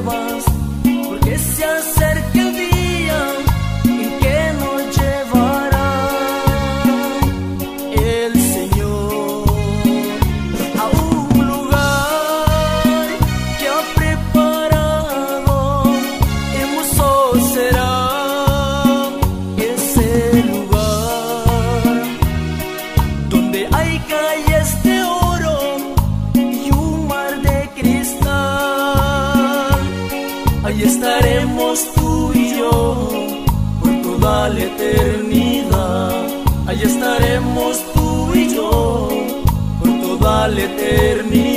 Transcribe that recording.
nuevas Ahí estaremos tú y yo por toda la eternidad. Ahí estaremos tú y yo por toda la eternidad.